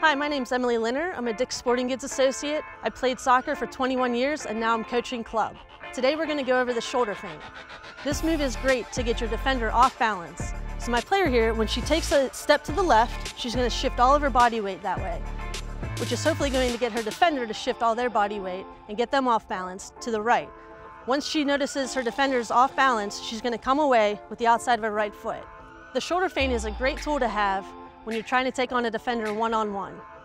Hi, my name's Emily Linner. I'm a Dick's Sporting Goods associate. I played soccer for 21 years and now I'm coaching club. Today we're going to go over the shoulder feint. This move is great to get your defender off balance. So my player here, when she takes a step to the left, she's going to shift all of her body weight that way, which is hopefully going to get her defender to shift all their body weight and get them off balance to the right. Once she notices her defender's off balance, she's going to come away with the outside of her right foot. The shoulder feint is a great tool to have when you're trying to take on a defender one-on-one. -on -one.